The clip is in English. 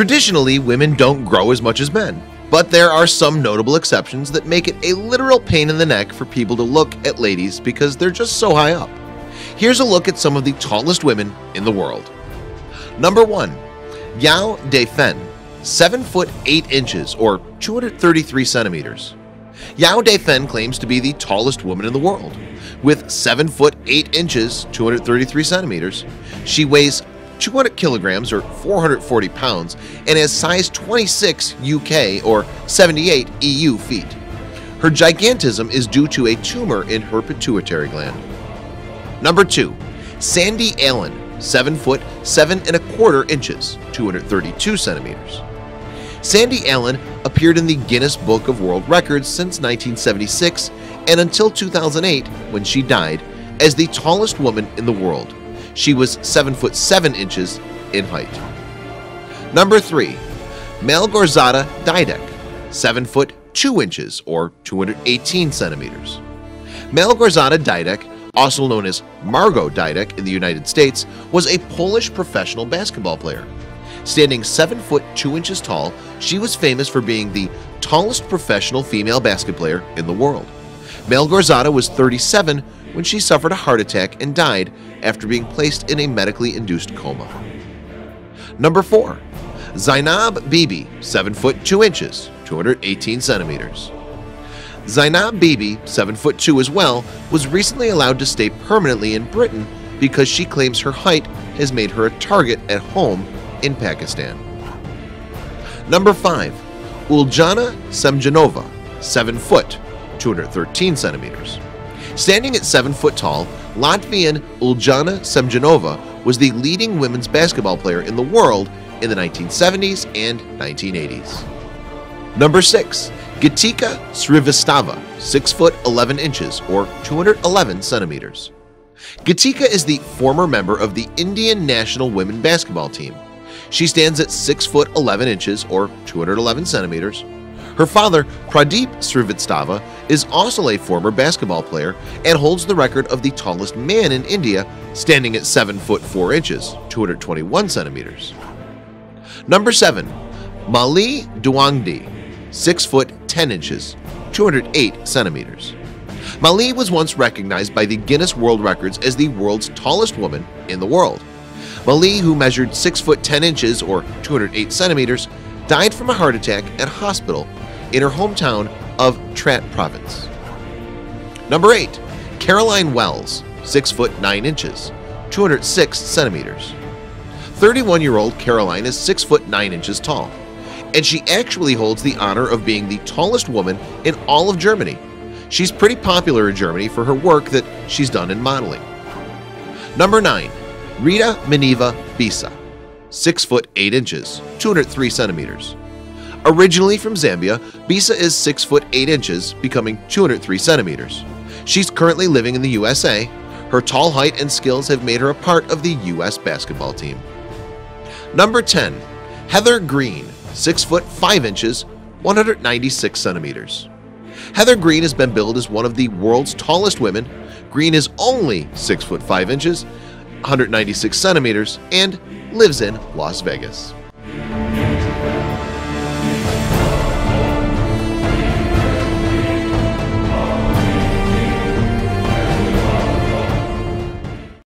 Traditionally, women don't grow as much as men, but there are some notable exceptions that make it a literal pain in the neck for people to look at ladies because they're just so high up. Here's a look at some of the tallest women in the world. Number 1. Yao Defen 7 foot 8 inches or 233 centimeters. Yao Defen claims to be the tallest woman in the world. With 7 foot 8 inches 233 centimeters, she weighs 200 kilograms or 440 pounds and has size 26 UK or 78 EU feet. Her gigantism is due to a tumor in her pituitary gland. Number 2. Sandy Allen 7 foot 7 and a quarter inches 232 centimeters. Sandy Allen appeared in the Guinness Book of World Records since 1976 and until 2008 when she died as the tallest woman in the world. She was 7 foot 7 inches in height. Number 3. Malgorzata Dydek 7 foot 2 inches or 218 centimeters. Malgorzata Dydek, also known as Margot Dydek in the United States, was a Polish professional basketball player. Standing 7 foot 2 inches tall, she was famous for being the tallest professional female basketball player in the world. Malgorzata was 37 when she suffered a heart attack and died after being placed in a medically induced coma. Number 4. Zainab Bibi, 7 foot 2 inches, 218 centimeters. Zainab Bibi, 7 foot 2 as well, was recently allowed to stay permanently in Britain because she claims her height has made her a target at home in Pakistan. Number 5. Uljana Semjonova, 7 foot, 213 centimeters. Standing at 7 foot tall, Latvian Uljana Semjonova was the leading women's basketball player in the world in the 1970s and 1980s. Number 6. Gitika Srivastava, 6 foot 11 inches or 211 centimeters. Gitika is the former member of the Indian national women basketball team. She stands at 6 foot 11 inches or 211 centimeters. Her father, Pradeep Srivastava, is also a former basketball player and holds the record of the tallest man in India, standing at 7 foot 4 inches, 221 centimeters. Number 7. Malee Duangdee, 6 foot 10 inches, 208 centimeters. Malee was once recognized by the Guinness World Records as the world's tallest woman in the world. Malee, who measured 6 foot 10 inches or 208 centimeters, died from a heart attack at hospital in her hometown of Trat Province. Number 8. Caroline Welz, 6 foot 9 inches, 206 centimeters. 31-year-old Caroline is 6 foot 9 inches tall, and she actually holds the honor of being the tallest woman in all of Germany. She's pretty popular in Germany for her work that she's done in modeling. Number 9. Rita Miniva Besa 6 foot 8 inches, 203 centimeters. Originally from Zambia, Besa is 6 foot 8 inches, becoming 203 centimeters. She's currently living in the USA. Her tall height and skills have made her a part of the US basketball team. Number 10. Heather Greene, 6 foot 5 inches, 196 centimeters. Heather Greene has been billed as one of the world's tallest women. Greene is only 6 foot 5 inches, 196 centimeters, and lives in Las Vegas.